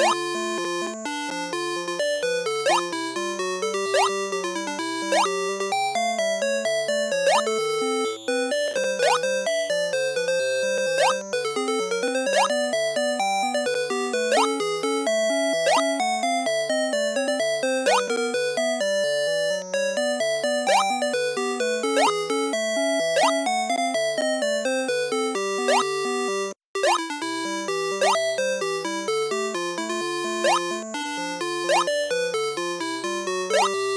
you you